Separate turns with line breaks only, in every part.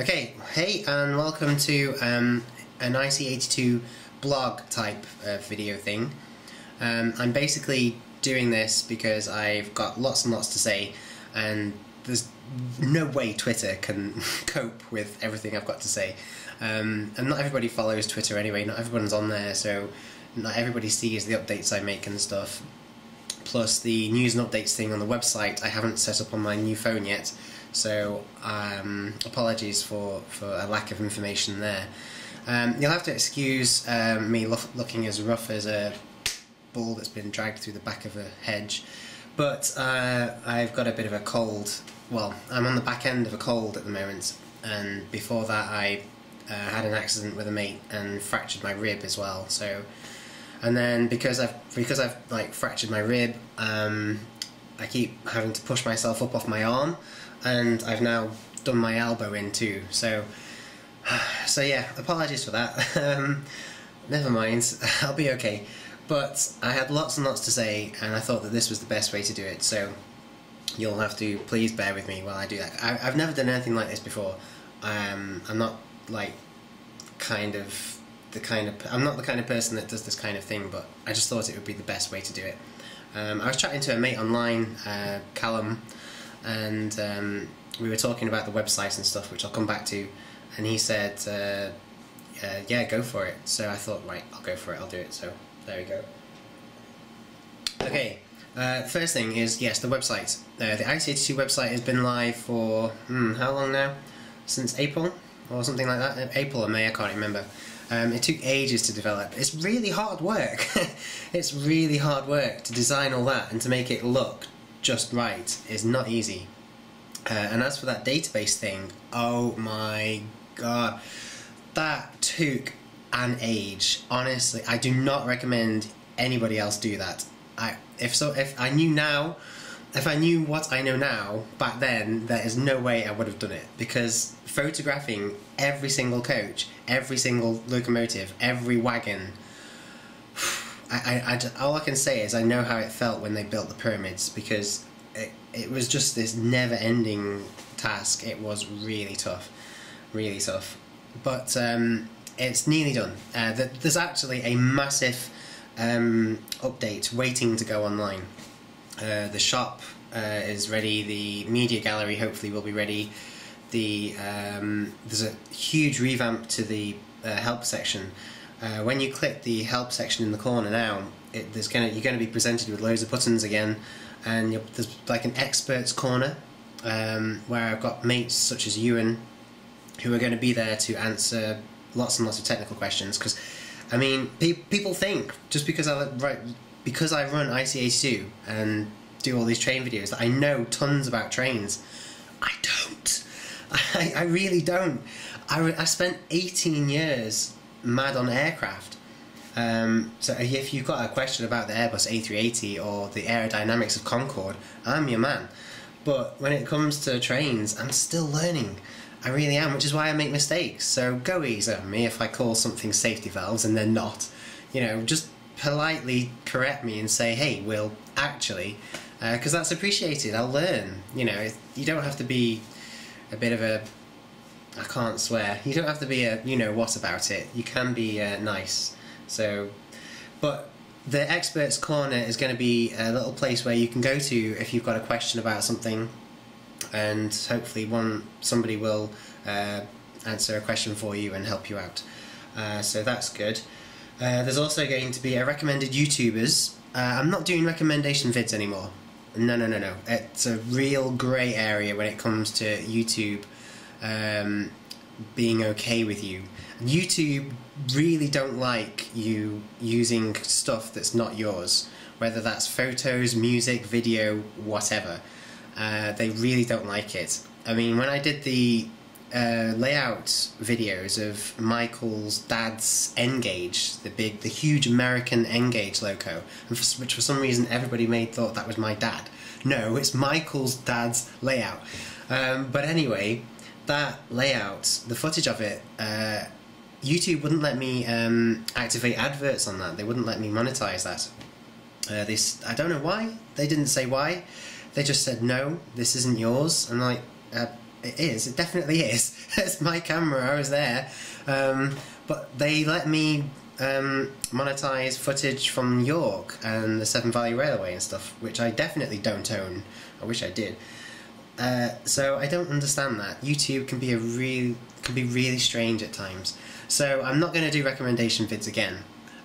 Okay, hey, and welcome to um, an IC82 blog type video thing. Um, I'm basically doing this because I've got lots and lots to say, and there's no way Twitter can cope with everything I've got to say. Um, and not everybody follows Twitter anyway, not everyone's on there, so not everybody sees the updates I make and stuff. Plus, the news and updates thing on the website I haven't set up on my new phone yet, so um, apologies for, for a lack of information there. Um, you'll have to excuse um, me lo looking as rough as a bull that's been dragged through the back of a hedge, but uh, I've got a bit of a cold. Well, I'm on the back end of a cold at the moment, and before that, I uh, had an accident with a mate and fractured my rib as well. So, and then because I've because I've like fractured my rib, um, I keep having to push myself up off my arm and I've now done my elbow in too. So, so yeah, apologies for that. um, never mind, I'll be okay. But I had lots and lots to say, and I thought that this was the best way to do it. So you'll have to please bear with me while I do that. I, have never done anything like this before. Um, I'm not like kind of the kind of I'm not the kind of person that does this kind of thing, but I just thought it would be the best way to do it. Um, I was chatting to a mate online, uh, Callum and um, we were talking about the website and stuff, which I'll come back to, and he said, uh, uh, "Yeah, go for it." So I thought, right, I'll go for it. I'll do it. So there we go. Okay, uh, first thing is yes, the website. Uh, the IC82 website has been live for hmm, how long now? Since April or something like that. April or May, I can't remember. Um, it took ages to develop. It's really hard work. it's really hard work to design all that and to make it look just right is not easy. Uh, and as for that database thing, oh my god, that took an age. Honestly, I do not recommend anybody else do that. I if so if I knew now, if I knew what I know now back then, there is no way I would have done it because photographing every single coach, every single locomotive, every wagon I, I, I, all I can say is I know how it felt when they built the pyramids because it, it was just this never ending task. It was really tough, really tough. But um, it's nearly done. Uh, there's actually a massive um, update waiting to go online. Uh, the shop uh, is ready, the media gallery hopefully will be ready. The um, There's a huge revamp to the uh, help section uh, when you click the help section in the corner now, it, there's gonna you're going to be presented with loads of buttons again, and there's like an experts corner um, where I've got mates such as Ewan who are going to be there to answer lots and lots of technical questions. Because, I mean, pe people think just because I write because I run IC82 and do all these train videos that I know tons about trains. I don't. I, I really don't. I, I spent 18 years mad on aircraft. Um, so if you've got a question about the Airbus A380 or the aerodynamics of Concorde, I'm your man. But when it comes to trains, I'm still learning. I really am, which is why I make mistakes. So go easy on me if I call something safety valves and they're not. You know, just politely correct me and say, hey, Will, actually, because uh, that's appreciated. I'll learn. You know, you don't have to be a bit of a I can't swear. You don't have to be a you know what about it. You can be uh, nice. So, but the experts corner is going to be a little place where you can go to if you've got a question about something, and hopefully one somebody will uh, answer a question for you and help you out. Uh, so that's good. Uh, there's also going to be a recommended YouTubers. Uh, I'm not doing recommendation vids anymore. No, no, no, no. It's a real grey area when it comes to YouTube um, being okay with you. YouTube really don't like you using stuff that's not yours, whether that's photos, music, video, whatever. Uh, they really don't like it. I mean, when I did the uh, layout videos of Michael's dad's N-gauge, the big, the huge American N-gauge loco, which for some reason everybody made thought that was my dad. No, it's Michael's dad's layout. Um, but anyway, that layout, the footage of it, uh, YouTube wouldn't let me um, activate adverts on that. They wouldn't let me monetize that. Uh, this I don't know why. They didn't say why. They just said no. This isn't yours. And like, uh, it is. It definitely is. it's my camera. I was there, um, but they let me um, monetize footage from York and the Severn Valley Railway and stuff, which I definitely don't own. I wish I did. Uh, so I don't understand that. YouTube can be a real can be really strange at times. So I'm not going to do recommendation vids again.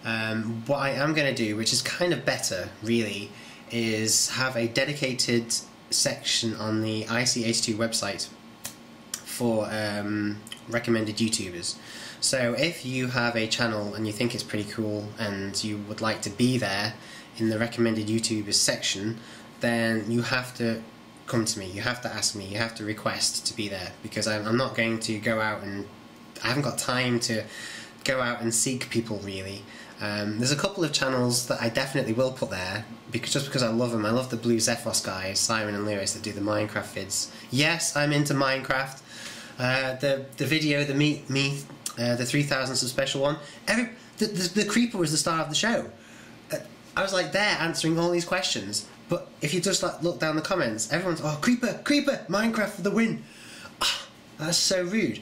Um, what I am going to do, which is kind of better, really, is have a dedicated section on the IC82 website for um, recommended YouTubers. So if you have a channel and you think it's pretty cool and you would like to be there in the recommended YouTubers section, then you have to come to me. You have to ask me. You have to request to be there because I'm, I'm not going to go out and I haven't got time to go out and seek people really. Um, there's a couple of channels that I definitely will put there because just because I love them. I love the Blue Xephos guys, Simon and Lewis, that do the Minecraft vids. Yes, I'm into Minecraft. Uh, the the video, the meet me, uh, the 3000 sub special one. Every the, the, the creeper was the star of the show. Uh, I was like there answering all these questions, but if you just like look down the comments, everyone's oh creeper, creeper, Minecraft for the win. Oh, that's so rude.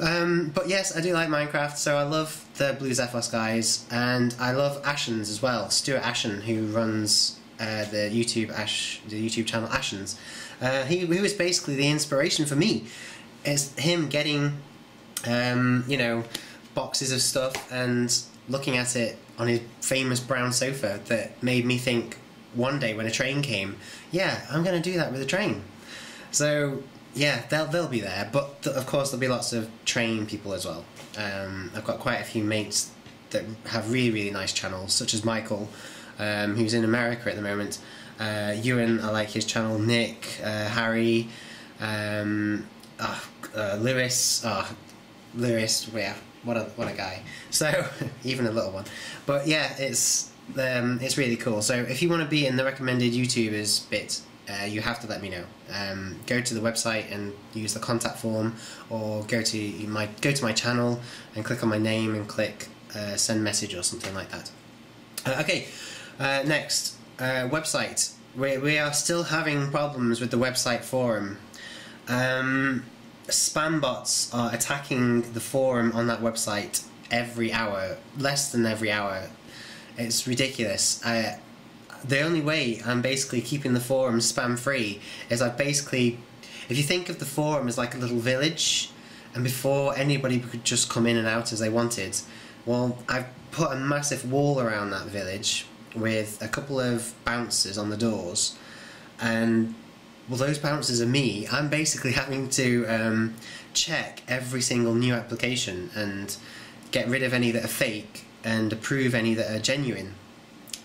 Um, but yes, I do like Minecraft, so I love the Blue Xephos guys, and I love Ashens as well. Stuart Ashen, who runs uh, the YouTube Ash, the YouTube channel Ashens. Uh, he, he was basically the inspiration for me. It's him getting, um, you know, boxes of stuff and looking at it on his famous brown sofa that made me think one day when a train came, yeah, I'm going to do that with a train. So yeah, they'll they'll be there, but th- of course there'll be lots of train people as well. Um, I've got quite a few mates that have really really nice channels, such as Michael, um, who's in America at the moment. Uh, Ewan, I like his channel. Nick, uh, Harry, um, uh, uh, Lewis, oh, Lewis, yeah, what a what a guy. So even a little one, but yeah, it's um, it's really cool. So if you want to be in the recommended YouTubers bit, uh, you have to let me know. Um, go to the website and use the contact form, or go to my go to my channel and click on my name and click uh, send message or something like that. Uh, okay, uh, next uh, website. We we are still having problems with the website forum. Um, spam bots are attacking the forum on that website every hour, less than every hour. It's ridiculous. I, the only way I'm basically keeping the forum spam free is I basically, if you think of the forum as like a little village, and before anybody could just come in and out as they wanted, well, I've put a massive wall around that village with a couple of bouncers on the doors, and well, those bouncers are me. I'm basically having to um, check every single new application and get rid of any that are fake and approve any that are genuine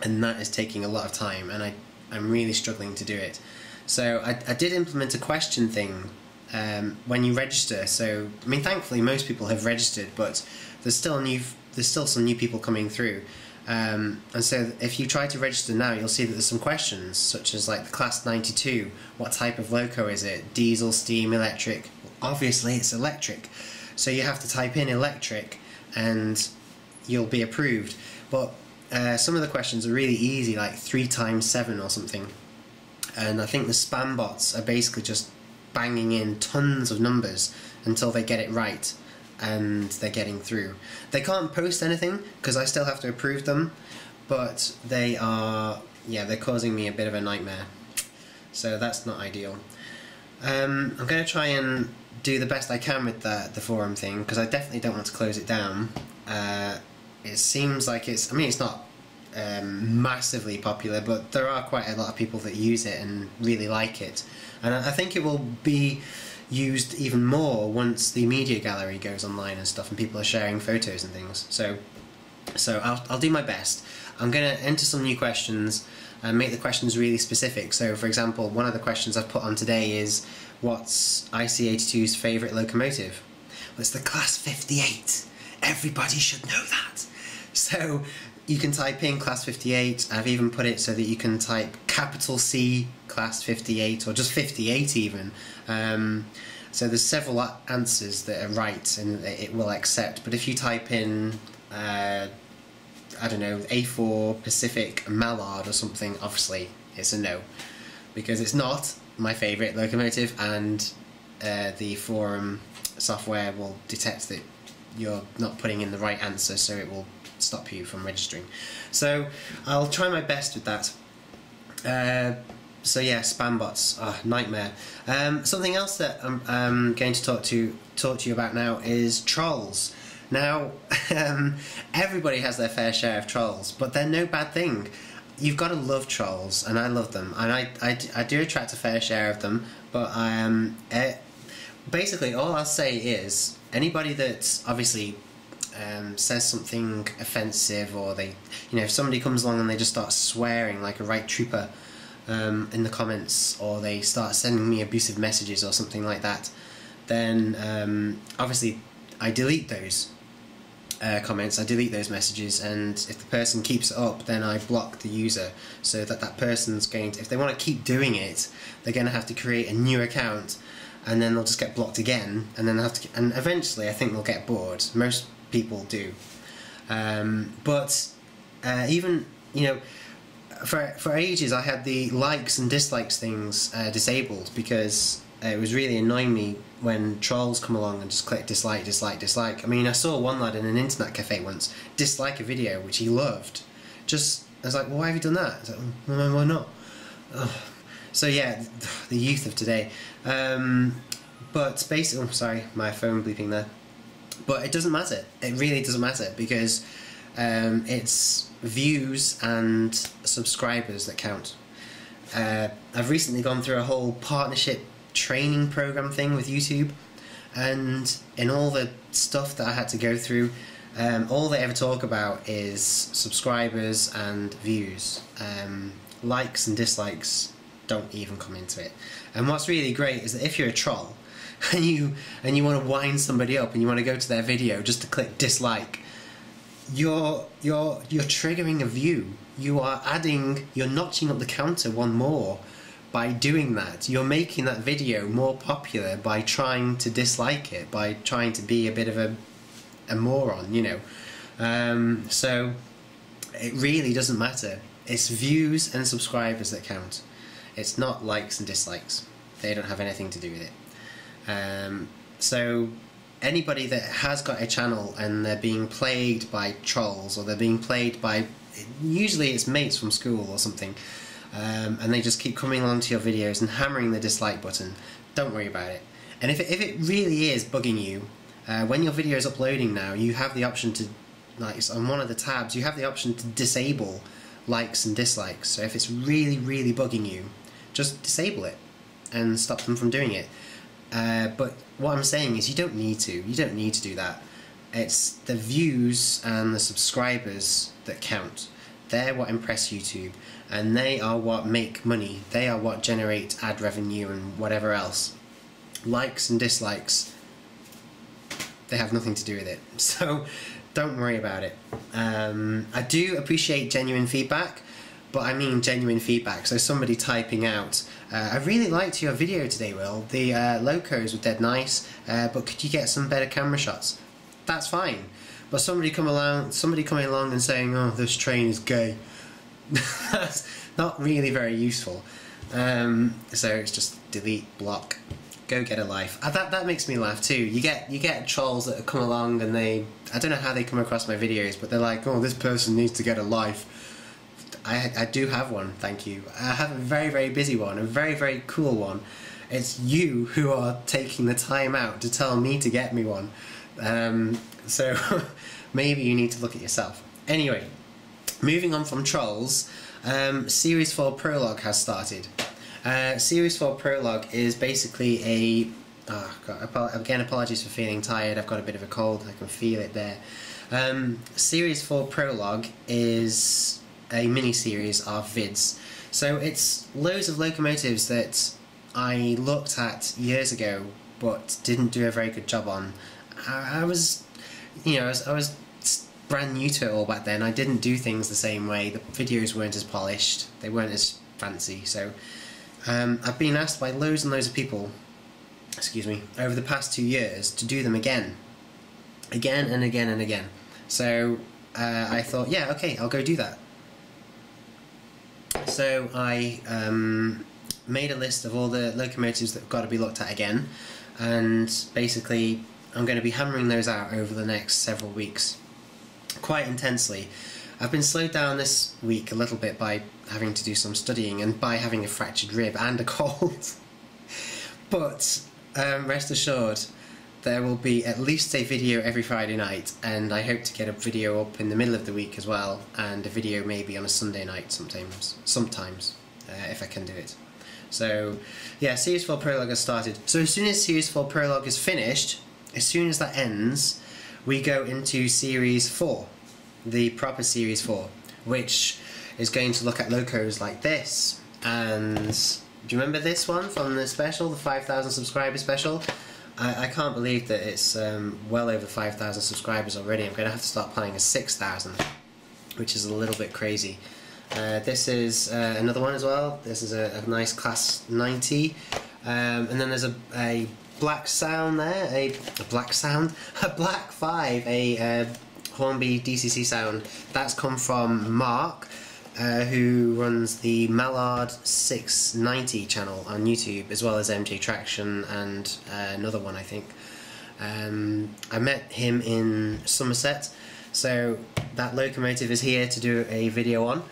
and that is taking a lot of time and I, I'm really struggling to do it. So I, I did implement a question thing um, when you register. So I mean, thankfully most people have registered, but there's still new there's still some new people coming through. Um, and so if you try to register now, you'll see that there's some questions such as like the class 92, what type of loco is it? Diesel, steam, electric? Obviously it's electric. So you have to type in electric and you'll be approved. But uh, some of the questions are really easy, like three times seven or something. And I think the spam bots are basically just banging in tons of numbers until they get it right and they're getting through. They can't post anything because I still have to approve them, but they are, yeah, they're causing me a bit of a nightmare. So that's not ideal. Um, I'm going to try and do the best I can with the, the forum thing because I definitely don't want to close it down. Uh, it seems like it's. I mean, it's not um, massively popular, but there are quite a lot of people that use it and really like it, and I think it will be used even more once the media gallery goes online and stuff, and people are sharing photos and things. So, so I'll I'll do my best. I'm gonna enter some new questions and make the questions really specific. So, for example, one of the questions I've put on today is, "What's IC82's favourite locomotive?" Well, it's the Class 58. Everybody should know that. So you can type in class 58. I've even put it so that you can type capital C class 58 or just 58 even. Um, so there's several answers that are right and it will accept. But if you type in, uh, I don't know, A4 Pacific Mallard or something, obviously it's a no. Because it's not my favourite locomotive and uh, the forum software will detect that you're not putting in the right answer, so it will stop you from registering. So I'll try my best with that. Uh, so yeah, spam bots, oh, nightmare. Um, something else that I'm, I'm going to talk to talk to you about now is trolls. Now, um, everybody has their fair share of trolls, but they're no bad thing. You've got to love trolls, and I love them, and I, I, I do attract a fair share of them. But um, eh, basically, all I'll say is anybody that obviously um, says something offensive, or they, you know, if somebody comes along and they just start swearing like a right trooper um, in the comments, or they start sending me abusive messages or something like that, then um, obviously I delete those uh, comments, I delete those messages, and if the person keeps it up, then I block the user so that that person's going to, if they want to keep doing it, they're going to have to create a new account, and then they'll just get blocked again, and then have to, and eventually I think they'll get bored. Most people do, um, but uh, even you know. For, for ages, I had the likes and dislikes things uh, disabled because it was really annoying me when trolls come along and just click dislike, dislike, dislike. I mean, I saw one lad in an internet cafe once dislike a video which he loved. Just, I was like, well, why have you done that? I was like, well, why not? Ugh. So yeah, the youth of today. Um, but basically, oh, sorry, my phone bleeping there. But it doesn't matter. It really doesn't matter because um, it's views and subscribers that count. Uh, I've recently gone through a whole partnership training program thing with YouTube, and in all the stuff that I had to go through, um, all they ever talk about is subscribers and views. Um, likes and dislikes don't even come into it. And what's really great is that if you're a troll and you and you want to wind somebody up and you want to go to their video just to click dislike, you're you're you're triggering a view. You are adding, you're notching up the counter one more by doing that. You're making that video more popular by trying to dislike it, by trying to be a bit of a a moron, you know. Um, so it really doesn't matter. It's views and subscribers that count. It's not likes and dislikes. They don't have anything to do with it. Um, so anybody that has got a channel and they're being plagued by trolls or they're being plagued by usually it's mates from school or something um, and they just keep coming onto your videos and hammering the dislike button don't worry about it and if it, if it really is bugging you uh, when your video is uploading now you have the option to like on one of the tabs you have the option to disable likes and dislikes so if it's really really bugging you just disable it and stop them from doing it uh, but what I'm saying is you don't need to. You don't need to do that. It's the views and the subscribers that count. They're what impress YouTube, and they are what make money. They are what generate ad revenue and whatever else. Likes and dislikes, they have nothing to do with it. So don't worry about it. Um, I do appreciate genuine feedback but I mean genuine feedback. So somebody typing out, uh, I really liked your video today, Will. The uh, locos were dead nice, uh, but could you get some better camera shots? That's fine. But somebody come along, somebody coming along and saying, oh, this train is gay. That's not really very useful. Um, so it's just delete, block, go get a life. Uh, that that makes me laugh too. You get you get trolls that come along and they, I don't know how they come across my videos, but they're like, oh, this person needs to get a life I, I do have one, thank you. I have a very, very busy one, a very, very cool one. It's you who are taking the time out to tell me to get me one. Um, so maybe you need to look at yourself. Anyway, moving on from Trolls, um, Series 4 Prologue has started. Uh, Series 4 Prologue is basically a. Oh God, again, apologies for feeling tired. I've got a bit of a cold. I can feel it there. Um, Series 4 Prologue is a mini series of vids. So it's loads of locomotives that I looked at years ago but didn't do a very good job on. I, I was, you know, I was, I was brand new to it all back then. I didn't do things the same way. The videos weren't as polished. They weren't as fancy. So um, I've been asked by loads and loads of people, excuse me, over the past two years to do them again, again and again and again. So uh, I thought, yeah, okay, I'll go do that. So I um, made a list of all the locomotives that have got to be looked at again. and basically I'm going to be hammering those out over the next several weeks quite intensely. I've been slowed down this week a little bit by having to do some studying and by having a fractured rib and a cold. but um, rest assured, there will be at least a video every Friday night, and I hope to get a video up in the middle of the week as well, and a video maybe on a Sunday night sometimes, sometimes, uh, if I can do it. So, yeah, Series 4 Prologue has started. So as soon as Series 4 Prologue is finished, as soon as that ends, we go into Series 4, the proper Series 4, which is going to look at locos like this. And do you remember this one from the special, the 5,000 subscriber special? I, I can't believe that it's um, well over 5,000 subscribers already. I'm going to have to start planning a 6,000, which is a little bit crazy. Uh, this is uh, another one as well. This is a, a nice class 90. Um, and then there's a, a black sound there, a, a, black sound, a black 5, a uh, Hornby DCC sound. That's come from Mark, uh, who runs the Mallard 690 channel on YouTube, as well as MJ Traction and uh, another one, I think. Um, I met him in Somerset, so that locomotive is here to do a video on.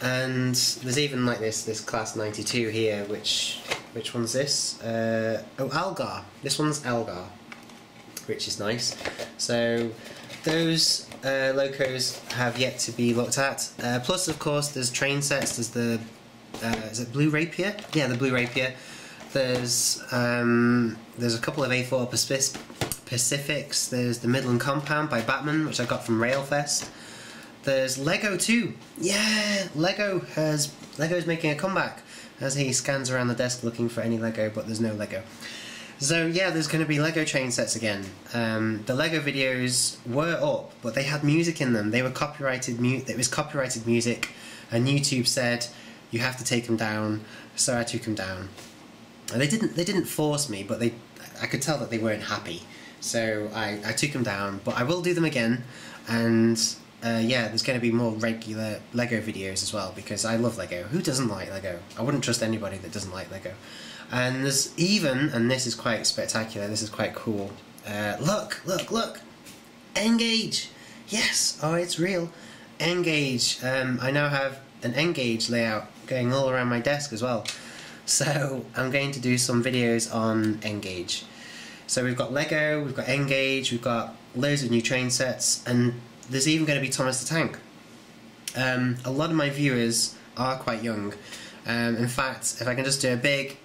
And there's even like this this class 92 here which which one's this? Uh, oh Elgar. This one's Elgar which is nice. So those uh, locos have yet to be looked at. Uh, plus of course there's train sets there's the uh, is it Blue Rapier? Yeah the Blue Rapier. There's um, there's a couple of A4 Pacifics. There's the Midland Compound by Bachmann which I got from Railfest. There's Lego too. Yeah, Lego has Lego's making a comeback. As he scans around the desk looking for any Lego, but there's no Lego. So yeah, there's going to be Lego train sets again. Um, the Lego videos were up, but they had music in them. They were copyrighted. Mu- it was copyrighted music, and YouTube said you have to take them down. So I took them down. And they didn't. They didn't force me, but they. I could tell that they weren't happy. So I, I took them down, but I will do them again, and uh, yeah, there's going to be more regular Lego videos as well because I love Lego. Who doesn't like Lego? I wouldn't trust anybody that doesn't like Lego. And there's even, and this is quite spectacular, this is quite cool. Uh, look, look, look! N-gauge! Yes! Oh, it's real. N-gauge. Um, I now have an N-gauge layout going all around my desk as well. So I'm going to do some videos on N-gauge. So we've got Lego, we've got N-gauge, we've got loads of new train sets, and there's even going to be Thomas the Tank. Um, a lot of my viewers are quite young. Um, in fact, if I can just do a big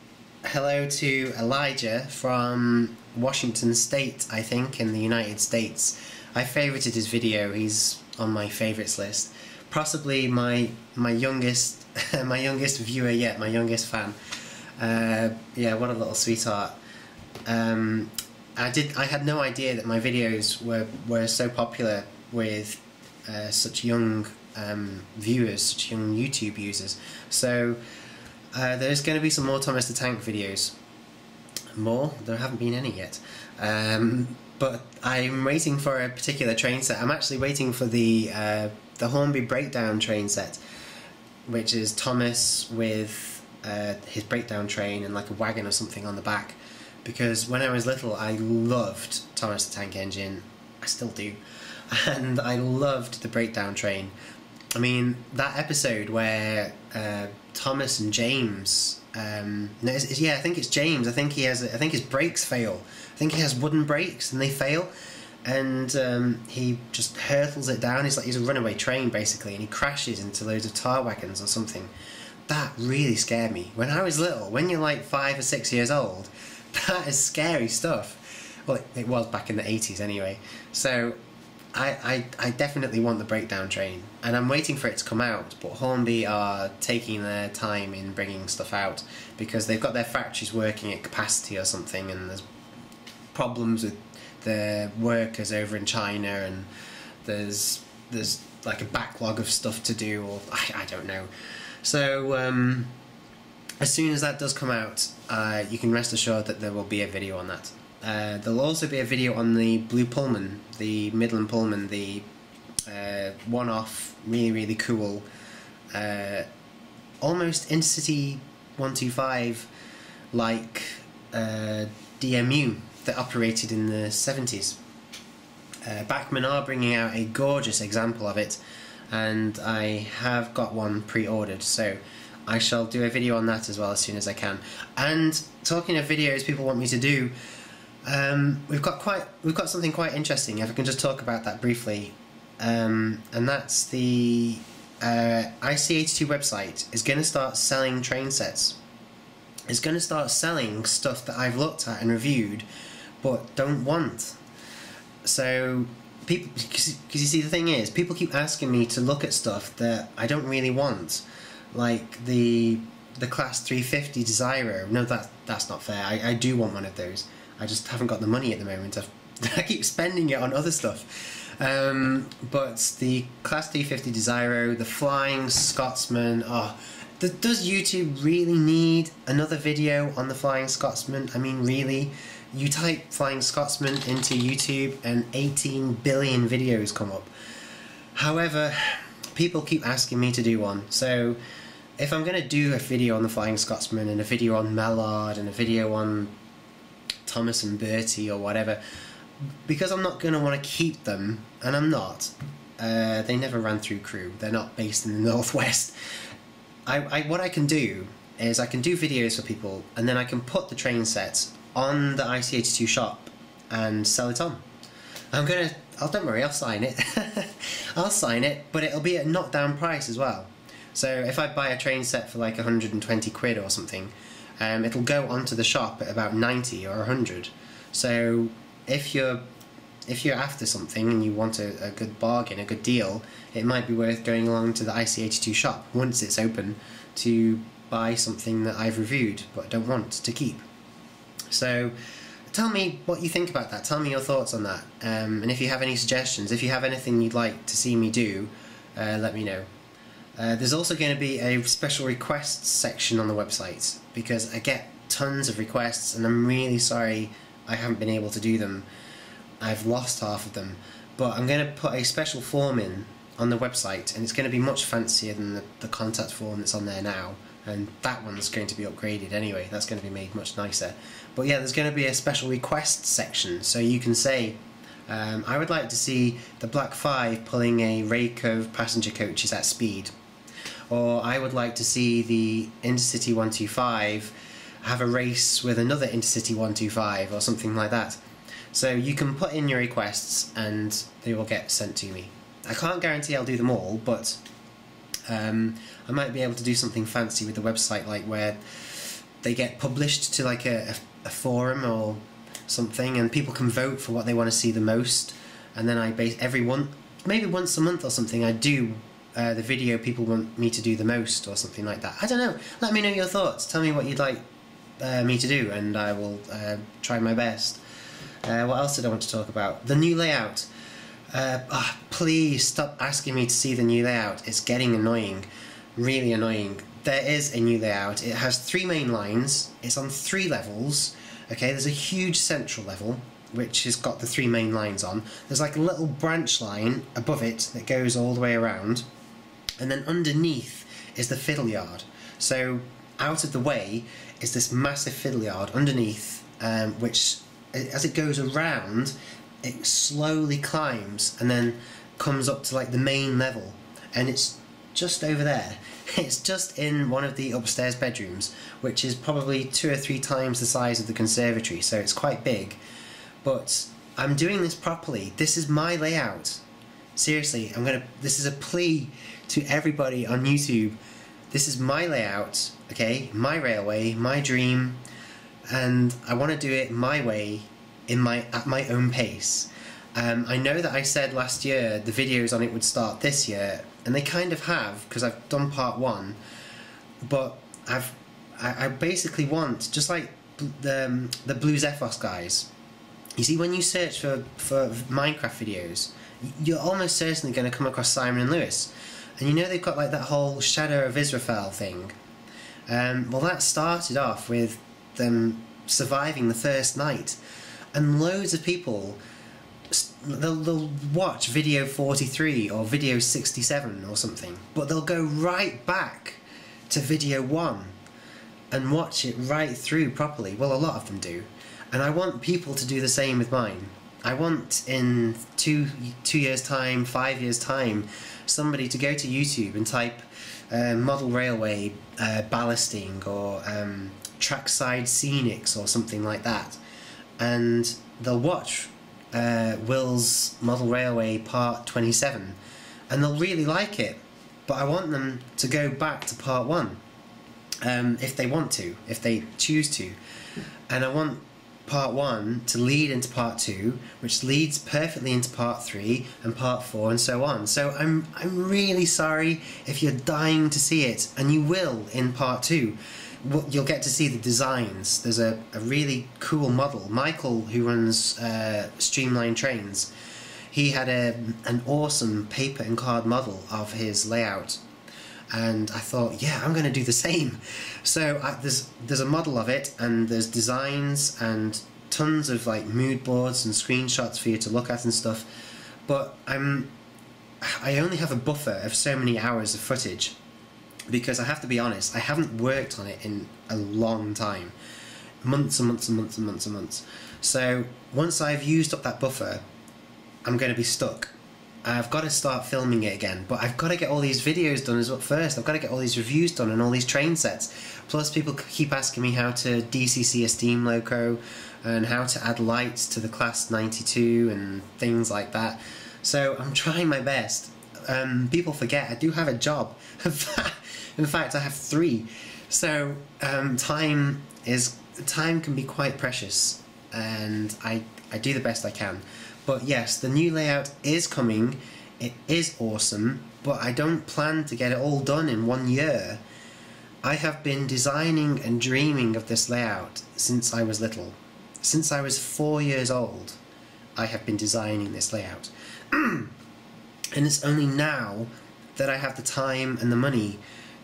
hello to Elijah from Washington State, I think, in the United States. I favorited his video. He's on my favorites list. Possibly my my youngest my youngest viewer yet, my youngest fan. Uh, yeah, what a little sweetheart. Um, I did. I had no idea that my videos were were so popular with uh, such young um, viewers, such young YouTube users. So uh, there's going to be some more Thomas the Tank videos. More? There haven't been any yet. Um, but I'm waiting for a particular train set. I'm actually waiting for the uh, the Hornby Breakdown train set, which is Thomas with uh, his breakdown train and like a wagon or something on the back. Because when I was little, I loved Thomas the Tank Engine. I still do and I loved the breakdown train. I mean, that episode where uh, Thomas and James. Um, no, it's, it's, yeah, I think it's James. I think he has. I think his brakes fail. I think he has wooden brakes and they fail, and um, he just hurtles it down. He's like he's a runaway train basically, and he crashes into loads of tar wagons or something. That really scared me when I was little. When you're like five or six years old, that is scary stuff. Well, it, it was back in the eighties anyway. So I, I, I definitely want the breakdown train, and I'm waiting for it to come out. But Hornby are taking their time in bringing stuff out because they've got their factories working at capacity or something, and there's problems with the workers over in China, and there's there's like a backlog of stuff to do, or I, I don't know. So um, as soon as that does come out, uh, you can rest assured that there will be a video on that. Uh, there'll also be a video on the Blue Pullman, the Midland Pullman, the uh, one-off, really really cool, uh, almost Intercity 125 like uh, DMU that operated in the 70s. Uh, Bachmann are bringing out a gorgeous example of it, and I have got one pre-ordered, so I shall do a video on that as well as soon as I can. And talking of videos people want me to do, um, we've got quite we've got something quite interesting. If I can just talk about that briefly, um, and that's the uh, IC82 website is going to start selling train sets. It's going to start selling stuff that I've looked at and reviewed, but don't want. So people, because you see, the thing is, people keep asking me to look at stuff that I don't really want, like the the class 350 Desiro. No, that that's not fair. I, I do want one of those. I just haven't got the money at the moment. I've, I keep spending it on other stuff. Um, but the Class 350 Desiro, the Flying Scotsman, oh, th does YouTube really need another video on the Flying Scotsman? I mean, really? You type Flying Scotsman into YouTube and 18 billion videos come up. However, people keep asking me to do one, so if I'm going to do a video on the Flying Scotsman and a video on Mallard and a video on Thomas and Bertie or whatever, because I'm not going to want to keep them, and I'm not, uh, they never ran through Crewe. they're not based in the Northwest. I, I, what I can do is I can do videos for people and then I can put the train sets on the IC82 shop and sell it on. I'm gonna, oh don't worry, I'll sign it. I'll sign it, but it'll be at knockdown price as well. So if I buy a train set for like 120 quid or something, um, it'll go onto the shop at about 90 or 100. So if you're if you're after something and you want a, a good bargain, a good deal, it might be worth going along to the IC82 shop once it's open to buy something that I've reviewed but don't want to keep. So tell me what you think about that. Tell me your thoughts on that. Um, and if you have any suggestions, if you have anything you'd like to see me do, uh, let me know. Uh, there's also going to be a special requests section on the website because I get tons of requests and I'm really sorry I haven't been able to do them. I've lost half of them. But I'm going to put a special form in on the website and it's going to be much fancier than the, the contact form that's on there now. And that one's going to be upgraded anyway. That's going to be made much nicer. But yeah there's going to be a special request section. So you can say um, I would like to see the Black 5 pulling a rake of passenger coaches at speed or I would like to see the Intercity 125 have a race with another Intercity 125 or something like that. So you can put in your requests and they will get sent to me. I can't guarantee I'll do them all, but um, I might be able to do something fancy with the website, like where they get published to like a, a, a forum or something, and people can vote for what they want to see the most. And then I base every one, maybe once a month or something, I do uh, the video people want me to do the most or something like that. I don't know. Let me know your thoughts. Tell me what you'd like uh, me to do, and I will uh, try my best. Uh, what else did I want to talk about? The new layout. Oh, please stop asking me to see the new layout. It's getting annoying, really annoying. There is a new layout. It has three main lines. It's on three levels. Okay, there's a huge central level which has got the three main lines on. There's like a little branch line above it that goes all the way around, and then underneath is the fiddle yard. So out of the way is this massive fiddle yard underneath, um, which as it goes around, it slowly climbs and then comes up to like the main level, and it's just over there. It's just in one of the upstairs bedrooms, which is probably two or three times the size of the conservatory, so it's quite big. But I'm doing this properly. This is my layout. Seriously, I'm gonna. This is a plea to everybody on YouTube this is my layout, okay, my railway, my dream, and I want to do it my way, in my at my own pace. Um, I know that I said last year the videos on it would start this year, and they kind of have because I've done part one, but I've I, I basically want just like the um, the Blue Xephos guys. You see, when you search for for Minecraft videos, you're almost certainly going to come across Simon and Lewis and you know they've got like that whole Shadow of Israfel thing. Um, well, that started off with them surviving the first night, and loads of people they'll, they'll watch video 43 or video 67 or something, but they'll go right back to video 1 and watch it right through properly. Well, a lot of them do. and I want people to do the same with mine. I want in two two years time, five years time, somebody to go to YouTube and type uh, model railway uh, ballasting or um, trackside scenics or something like that, and they'll watch uh, Will's model railway part twenty seven, and they'll really like it. But I want them to go back to part one, um, if they want to, if they choose to, and I want part one to lead into part two, which leads perfectly into part three and part four and so on. So I'm I'm really sorry if you're dying to see it, and you will in part two. You'll get to see the designs. There's a, a really cool model. Michael, who runs uh, Streamline Trains, he had a, an awesome paper and card model of his layout and I thought, yeah, I'm going to do the same. So I, there's there's a model of it, and there's designs and tons of like mood boards and screenshots for you to look at and stuff. But I'm I only have a buffer of so many hours of footage because I have to be honest, I haven't worked on it in a long time, months and months and months and months and months. So once I've used up that buffer, I'm going to be stuck I've got to start filming it again, but I've got to get all these videos done as well first. I've got to get all these reviews done and all these train sets. Plus, people keep asking me how to DCC a steam loco and how to add lights to the Class 92 and things like that. So I'm trying my best. Um, people forget I do have a job. In fact, I have three. So um, time is time can be quite precious, and I I do the best I can. But yes, the new layout is coming. It is awesome, but I don't plan to get it all done in one year. I have been designing and dreaming of this layout since I was little. Since I was four years old, I have been designing this layout. and it's only now that I have the time and the money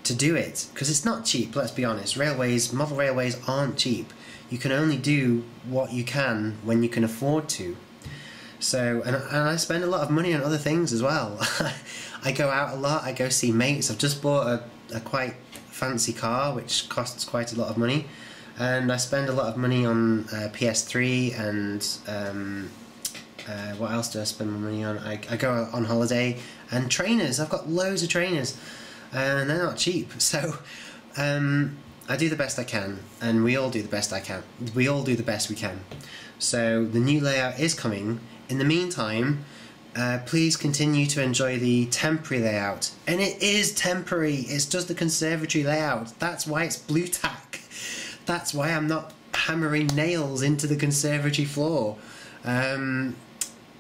to do it because it's not cheap let's be honest railways model railways aren't cheap you can only do what you can when you can afford to so, and, and I spend a lot of money on other things as well. I go out a lot, I go see mates. I've just bought a, a quite fancy car which costs quite a lot of money. And I spend a lot of money on uh, PS3 and um, uh, what else do I spend my money on? I, I go on holiday and trainers. I've got loads of trainers and they're not cheap. So um, I do the best I can, and we all do the best I can. We all do the best we can. So the new layout is coming, in the meantime, uh, please continue to enjoy the temporary layout. And it is temporary, it's just the conservatory layout. That's why it's blue tack. That's why I'm not hammering nails into the conservatory floor. Um,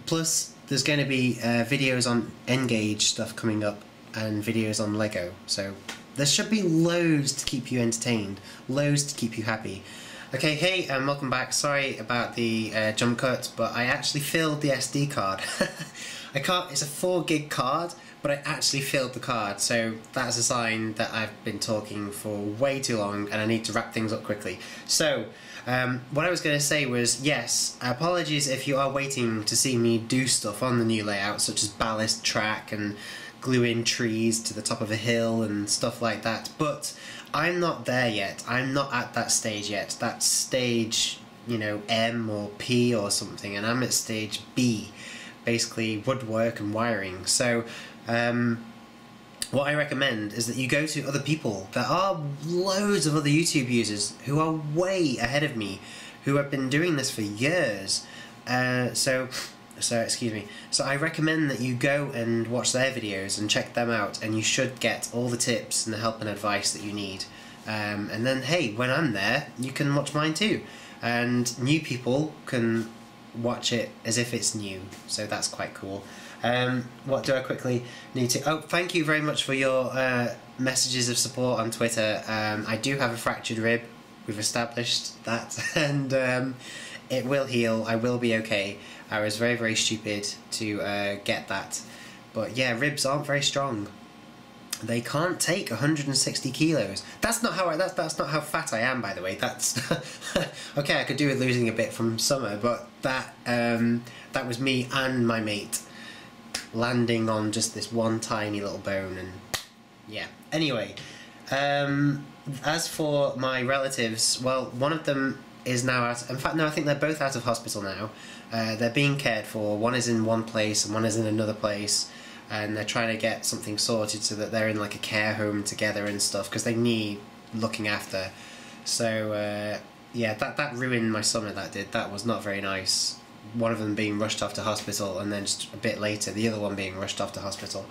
plus, there's going to be uh, videos on N-gauge stuff coming up and videos on Lego. So there should be loads to keep you entertained, loads to keep you happy. Okay, hey, and um, welcome back. Sorry about the uh, jump cut, but I actually filled the SD card. I can't, it's a 4 gig card, but I actually filled the card, so that's a sign that I've been talking for way too long and I need to wrap things up quickly. So, um, what I was going to say was, yes, apologies if you are waiting to see me do stuff on the new layout, such as ballast track and glue in trees to the top of a hill and stuff like that, but I'm not there yet. I'm not at that stage yet. That stage, you know, M or P or something, and I'm at stage B, basically woodwork and wiring. So, um, what I recommend is that you go to other people. There are loads of other YouTube users who are way ahead of me, who have been doing this for years. Uh, so so excuse me. So I recommend that you go and watch their videos and check them out, and you should get all the tips and the help and advice that you need. Um, and then, hey, when I'm there, you can watch mine too, and new people can watch it as if it's new. So that's quite cool. Um, what do I quickly need to? Oh, thank you very much for your uh, messages of support on Twitter. Um, I do have a fractured rib. We've established that, and um, it will heal. I will be okay. I was very, very stupid to uh, get that. But yeah, ribs aren't very strong. They can't take 160 kilos. That's not how I, that's that's not how fat I am, by the way. That's okay. I could do with losing a bit from summer, but that um, that was me and my mate landing on just this one tiny little bone, and yeah. Anyway, um, as for my relatives, well, one of them is now out. In fact, no, I think they're both out of hospital now. Uh, they're being cared for. One is in one place and one is in another place, and they're trying to get something sorted so that they're in like a care home together and stuff because they need looking after. So uh, yeah, that that ruined my summer. That did. That was not very nice. One of them being rushed off to hospital, and then just a bit later, the other one being rushed off to hospital.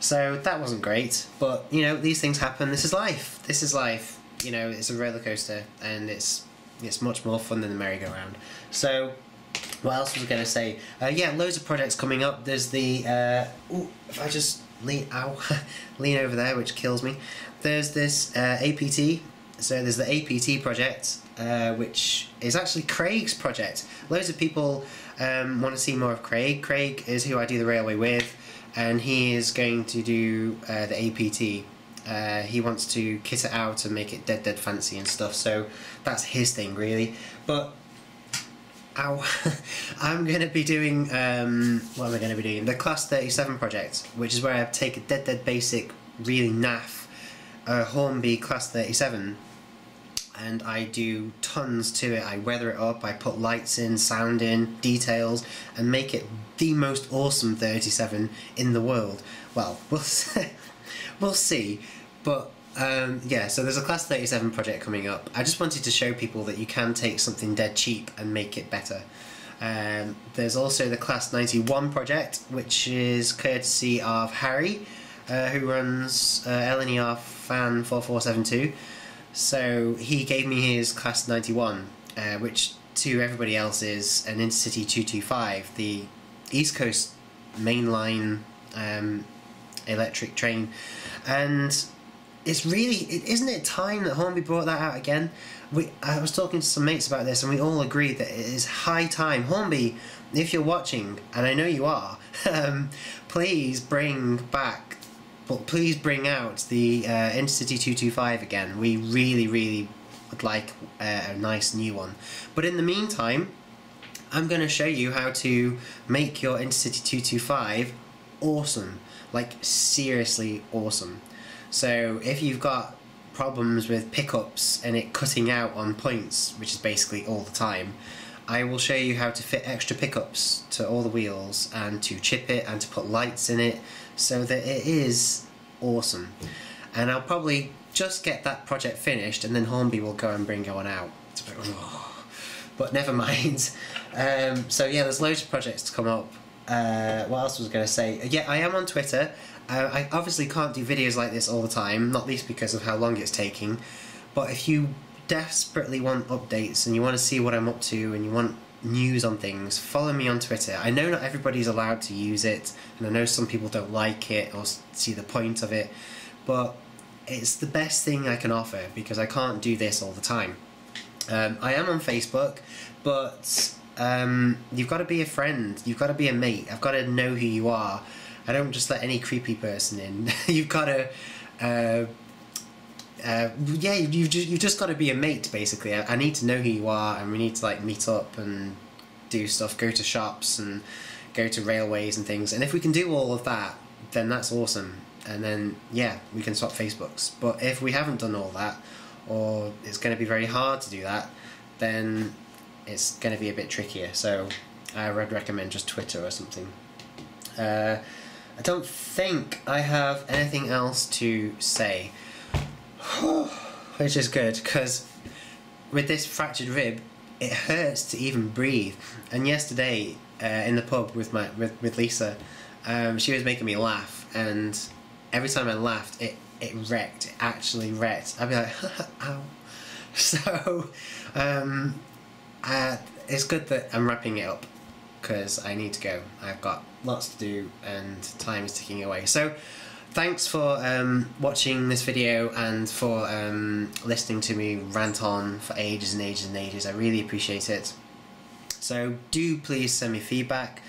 So that wasn't great. But you know, these things happen. This is life. This is life. You know, it's a roller coaster, and it's it's much more fun than the merry-go-round. So what else was I going to say? Uh, yeah, loads of projects coming up. There's the uh, ooh, if I just lean ow, lean over there, which kills me. There's this uh, APT. So there's the APT project, uh, which is actually Craig's project. Loads of people um, want to see more of Craig. Craig is who I do the railway with, and he is going to do uh, the APT. Uh, he wants to kit it out and make it dead, dead fancy and stuff. So that's his thing, really. But I'm going to be doing, um, what am I going to be doing? The Class 37 project, which is where I take a dead, dead basic, really naff uh, Hornby Class 37 and I do tons to it. I weather it up, I put lights in, sound in, details, and make it the most awesome 37 in the world. Well, we'll see. we'll see. But um, yeah, so there's a Class 37 project coming up. I just wanted to show people that you can take something dead cheap and make it better. Um, there's also the Class 91 project, which is courtesy of Harry, uh, who runs uh, LNER Fan 4472. So he gave me his Class 91, uh, which to everybody else is an Intercity 225, the East Coast mainline um, electric train. And it's really, isn't it time that Hornby brought that out again? We, I was talking to some mates about this and we all agree that it is high time. Hornby, if you're watching, and I know you are, um, please bring back, but please bring out the uh, Intercity 225 again. We really, really would like uh, a nice new one. But in the meantime, I'm going to show you how to make your Intercity 225 awesome. Like, seriously awesome. So if you've got problems with pickups and it cutting out on points, which is basically all the time, I will show you how to fit extra pickups to all the wheels and to chip it and to put lights in it so that it is awesome. And I'll probably just get that project finished and then Hornby will go and bring one out. But never mind. Um, so yeah, there's loads of projects to come up. Uh, what else was I going to say? Yeah, I am on Twitter. Uh, I obviously can't do videos like this all the time, not least because of how long it's taking. But if you desperately want updates and you want to see what I'm up to and you want news on things, follow me on Twitter. I know not everybody's allowed to use it, and I know some people don't like it or see the point of it, but it's the best thing I can offer because I can't do this all the time. Um, I am on Facebook, but um, you've got to be a friend, you've got to be a mate, I've got to know who you are. I don't just let any creepy person in. you've got to, uh, uh, yeah, you've just, you've just got to be a mate basically. I, I, need to know who you are, and we need to like meet up and do stuff, go to shops and go to railways and things. And if we can do all of that, then that's awesome. And then yeah, we can swap Facebooks. But if we haven't done all that, or it's going to be very hard to do that, then it's going to be a bit trickier. So I would recommend just Twitter or something. Uh, I don't think I have anything else to say. Which is good, because with this fractured rib, it hurts to even breathe. And yesterday, uh, in the pub with my with, with Lisa, um, she was making me laugh, and every time I laughed, it it wrecked. It actually wrecked. I'd be like, ow. So, um, uh, it's good that I'm wrapping it up because I need to go. I've got lots to do and time is ticking away. So thanks for um, watching this video and for um, listening to me rant on for ages and ages and ages. I really appreciate it. So do please send me feedback.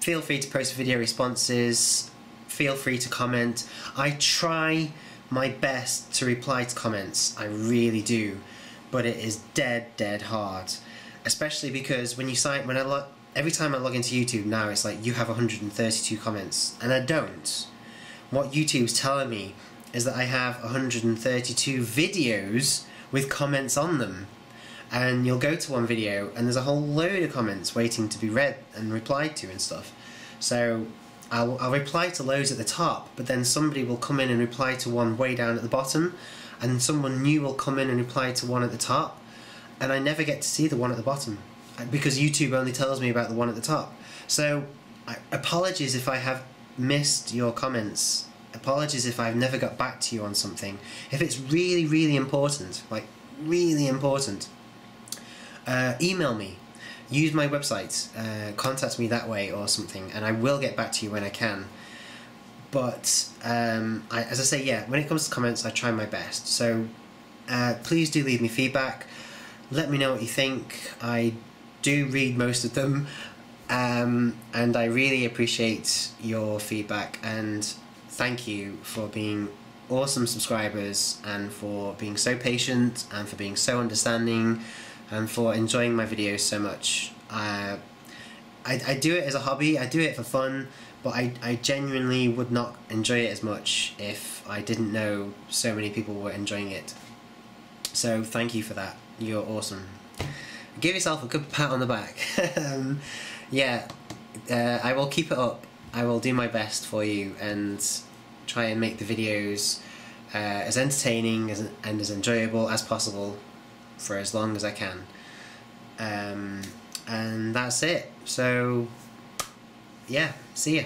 Feel free to post video responses. Feel free to comment. I try my best to reply to comments. I really do. But it is dead, dead hard. Especially because when you sign, when I look, every time I log into YouTube now, it's like you have 132 comments, and I don't. What YouTube's telling me is that I have 132 videos with comments on them. and you'll go to one video and there's a whole load of comments waiting to be read and replied to and stuff. So I'll, I'll reply to loads at the top, but then somebody will come in and reply to one way down at the bottom, and someone new will come in and reply to one at the top, and I never get to see the one at the bottom uh, because YouTube only tells me about the one at the top. So I, apologies if I have missed your comments. Apologies if I've never got back to you on something. If it's really, really important, like really important, uh, email me. Use my website. Uh, contact me that way or something, and I will get back to you when I can. But um, I, as I say, yeah, when it comes to comments, I try my best. So uh, please do leave me feedback. Let me know what you think. I do read most of them, um, and I really appreciate your feedback. And thank you for being awesome subscribers and for being so patient and for being so understanding and for enjoying my videos so much. Uh, I, I do it as a hobby, I do it for fun, but I, I genuinely would not enjoy it as much if I didn't know so many people were enjoying it. So thank you for that. You're awesome. Give yourself a good pat on the back. yeah, uh, I will keep it up. I will do my best for you and try and make the videos uh, as entertaining as, and as enjoyable as possible for as long as I can. Um, and that's it. So, yeah, see ya.